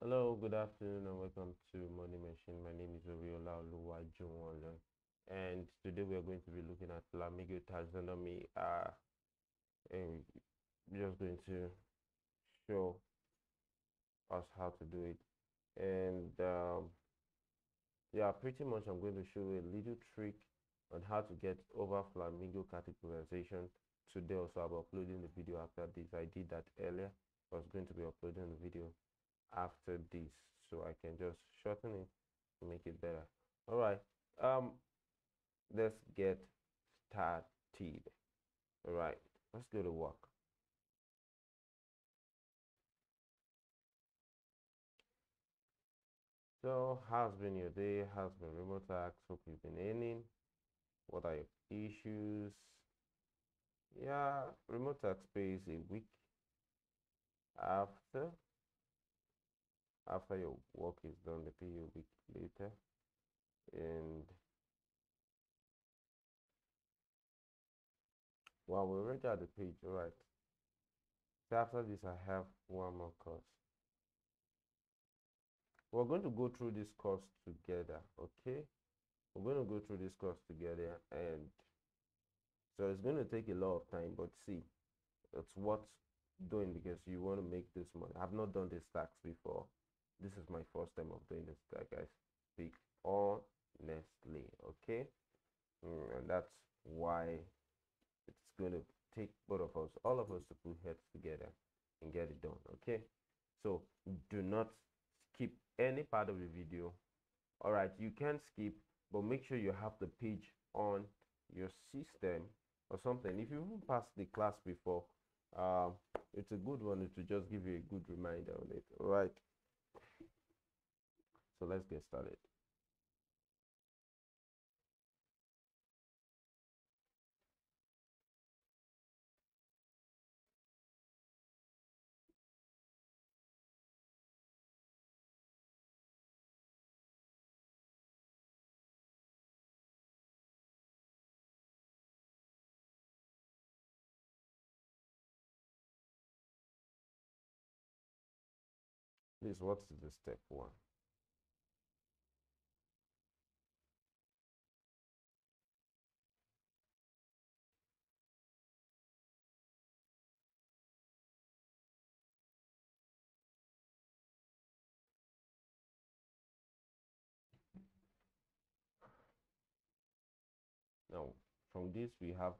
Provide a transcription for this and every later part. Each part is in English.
Hello, good afternoon, and welcome to Money Machine. My name is Oriola Oluwajuwonle, and today we are going to be looking at Flamingo taxonomy. Uh, and just going to show us how to do it. And um, yeah, pretty much I'm going to show a little trick on how to get over Flamingo categorization today. Also, I'll be uploading the video after this. I did that earlier. I was going to be uploading the video after this so I can just shorten it make it better. All right. Um, let's get started. All right. Let's go to work. So, how's been your day? How's been Remotasks? Hope you've been earning. What are your issues? Yeah, Remotasks pays a week after after your work is done they pay a week later. And well we're already at the page all right so after this i have one more course. We're going to go through this course together okay? We're going to go through this course together and so it's going to take a lot of time but see that's worth doing because you want to make this money. I've not done this tax before this is my first time of doing this guys. Speak honestly okay? Mm, and that's why it's going to take both of us all of us to put heads together and get it done okay? So do not skip any part of the video. All right you can skip but make sure you have the page on your system or something. If you haven't passed the class before um it's a good one. To just give you a good reminder on it all right so let's get started. Please, what's the step one? This we have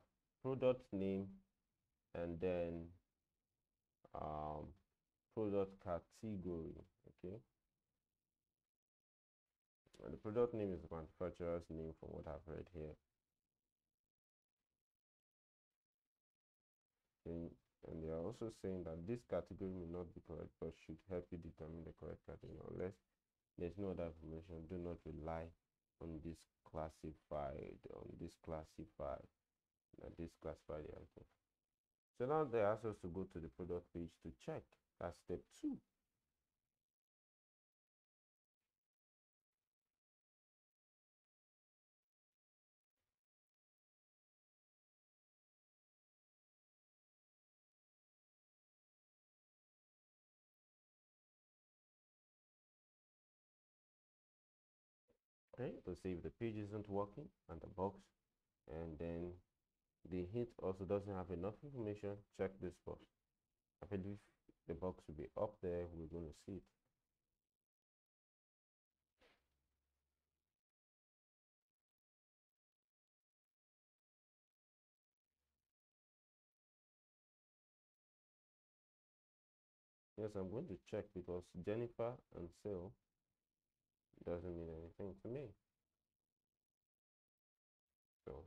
product name and then um, product category, okay? And the product name is the manufacturer's name from what I've read here. And, and they are also saying that this category may not be correct but should help you determine the correct category. Unless there's no other information, do not rely on this classified on this classified this classified item so now they ask us to go to the product page to check. That's step two okay let's see if the page isn't working and the box. And then the hint also doesn't have enough information. Check this box. I believe the box will be up there. We're going to see it. Yes i'm going to check because jennifer and sale doesn't mean anything to me. So,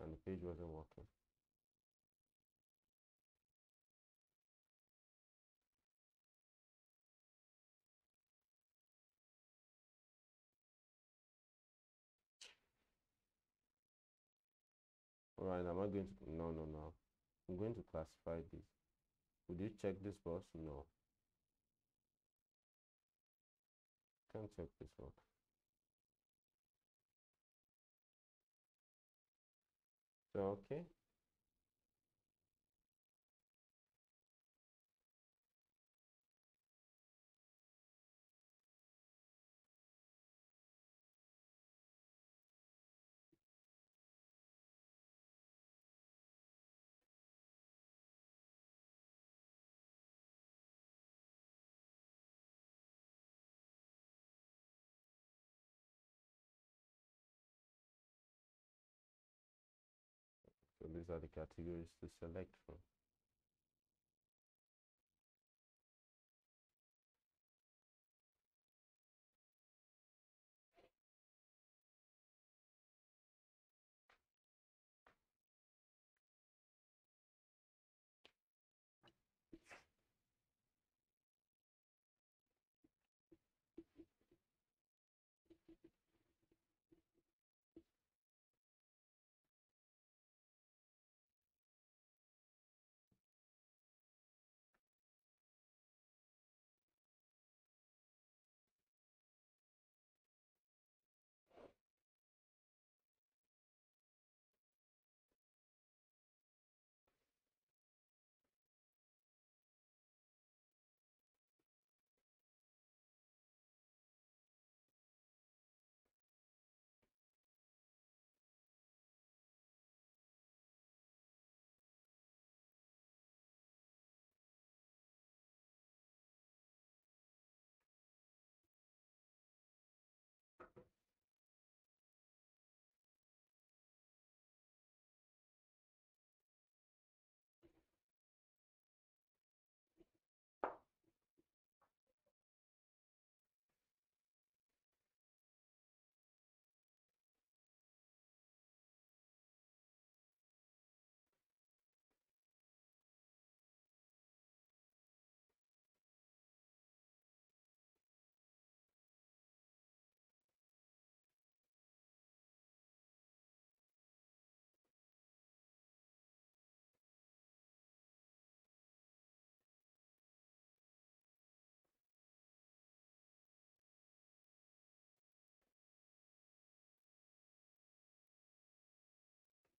and the page wasn't working. All right, am I going to, no, no, no. I'm going to classify this. Would you check this box? No. Can't check this one. So, okay. These are the categories to select from.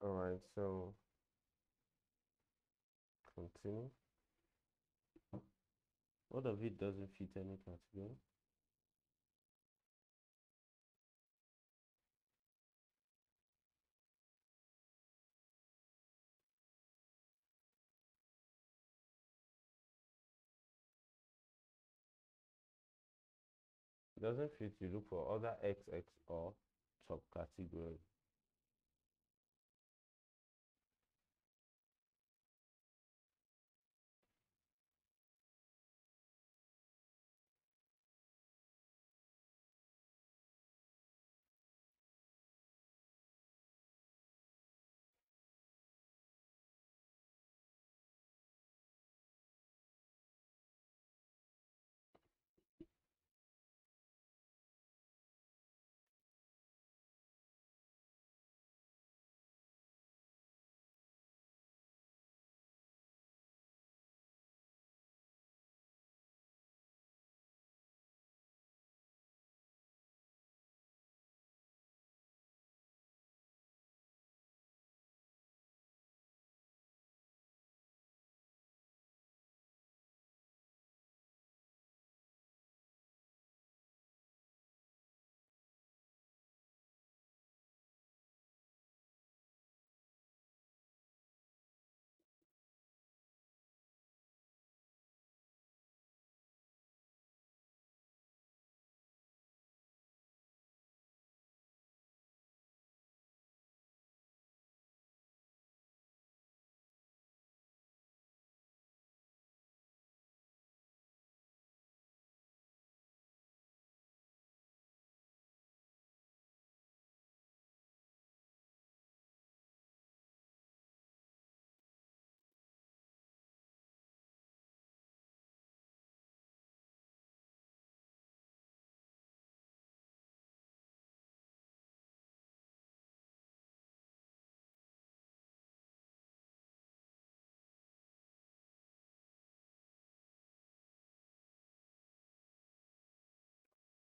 All right, so continue. What of it doesn't fit any category? doesn't fit, you look for other XX or subcategory.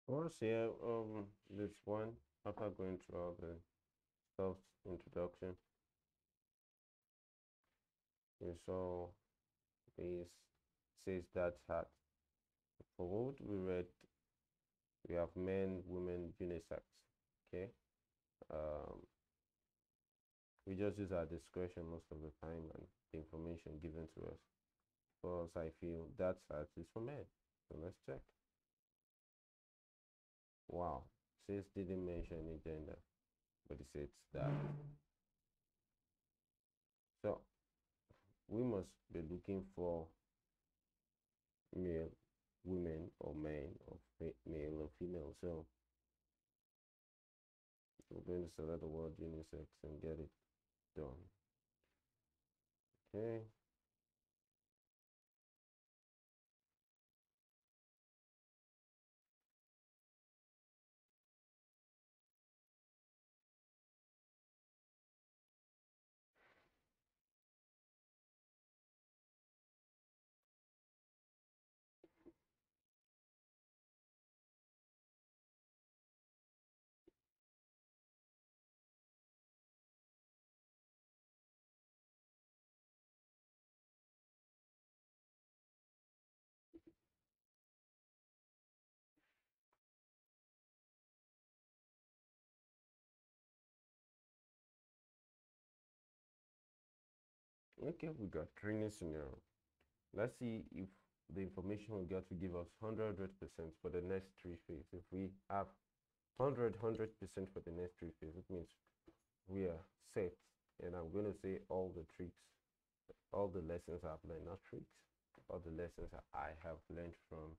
Once here, um, this one after going through all the self introduction. Okay, so this says that hat. For what we read, we have men, women, unisex. Okay. Um, we just use our discretion most of the time and the information given to us. Because I feel that hat is for men. So let's check. Wow. Says didn't mention any gender, but it says that. So we must be looking for male, women, or men, or male or female. So we're going to select the word unisex and get it done. Okay. Okay, we got training scenario. Let's see if the information we got to give us 100 percent for the next three phases. If we have 100 100 percent for the next three phases, it means we are set. And I'm going to say all the tricks, all the lessons I've learned, not tricks, all the lessons I have learned from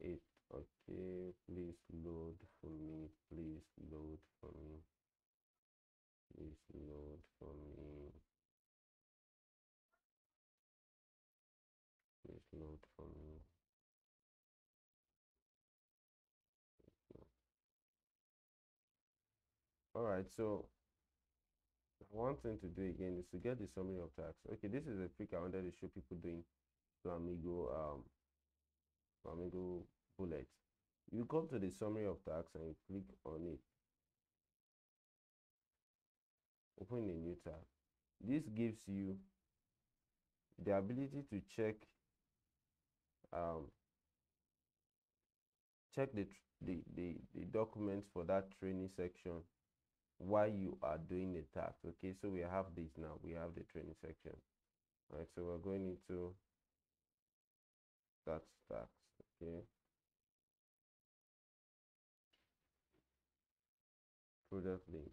it. Okay, please load for me. Please load for me. Please load for me. Please load for me. All right, so one thing to do again is to get the summary of tasks. Okay, this is a trick I wanted to show people doing Flamingo um Flamingo bullet. You come to the summary of tasks and you click on it. Open a new tab. This gives you the ability to check um, check the, the, the, the documents for that training section while you are doing the task. Okay, so we have this now. We have the training section. All right, so we're going into that task. Okay. Product link.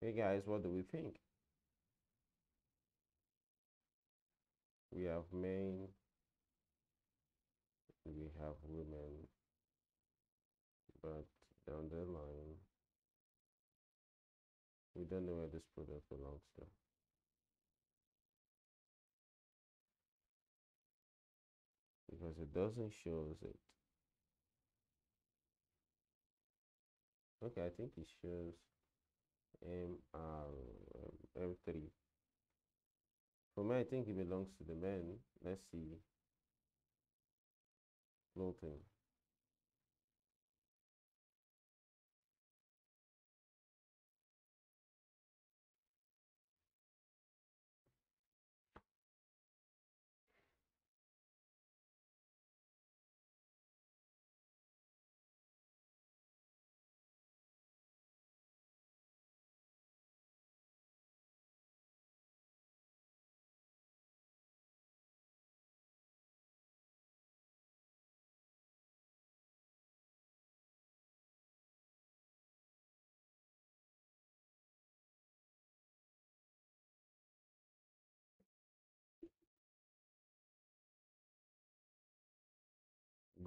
Hey guys, what do we think? We have men, we have women, but down the line, we don't know where this product belongs to. Because it doesn't show us it. Okay, I think it shows M R M three. For me, I think it belongs to the men. Let's see. Floating.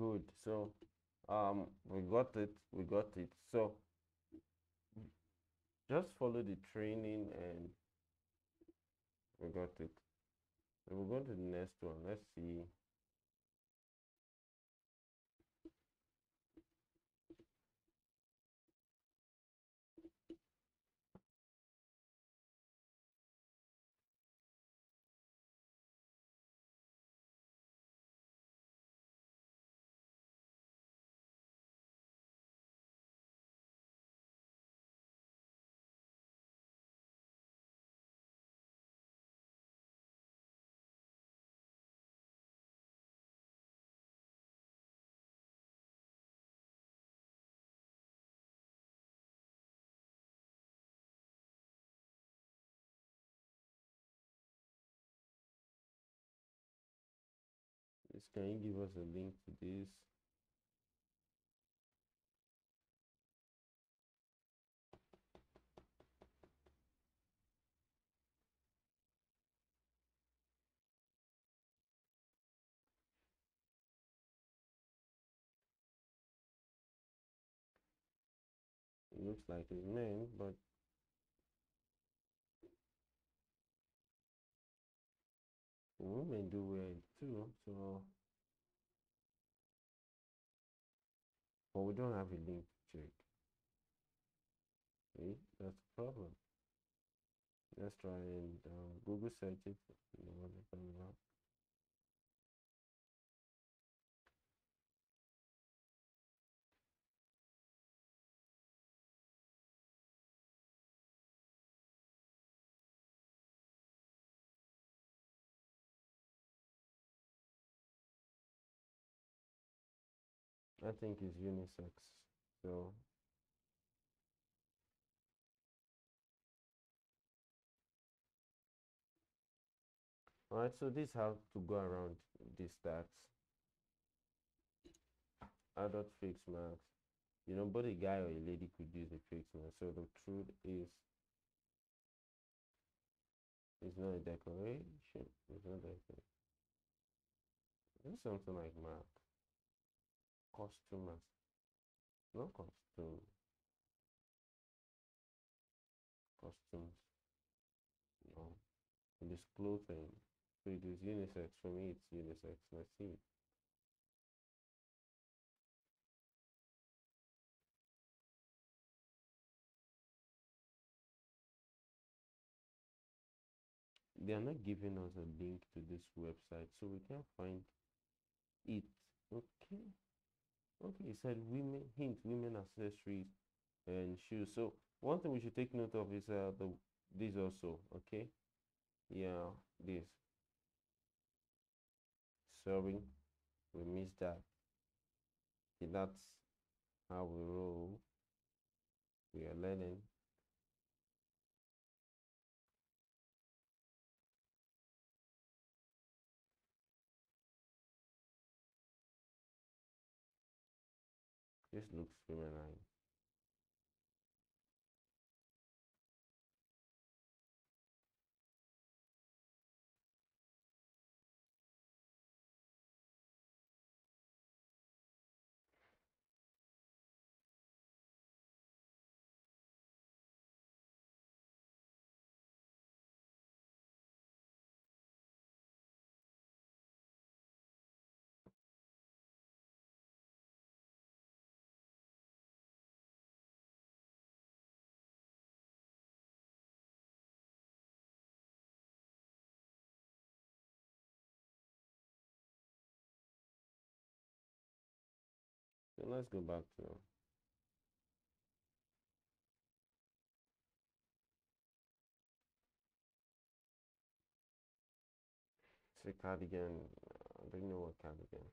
Good. So, um, we got it. We got it. So, just follow the training and we got it. So we're going to the next one. Let's see. Can you give us a link to this. It looks like his name, but women do wear it too so but we don't have a link to check. See? That's the problem. Let's try and uh, google search it you know I think it's unisex. So Alright, so this how to go around these stats. Adult fix marks. You know, both a guy or a lady could use a fixed mark. So the truth is it's not a declaration. It's not a It's something like mark customers. No costume costumes no. It is clothing. So it is unisex. For me it's unisex. Let's see. They are not giving us a link to this website so we can't find it. Okay Okay, it said women hint women accessories and shoes. So one thing we should take note of is uh the this also okay. Yeah, this. Sorry, we missed that. Okay, that's how we roll. We are learning. This looks feminine. Let's go back to say cardigan. Uh, I don't know what cardigan.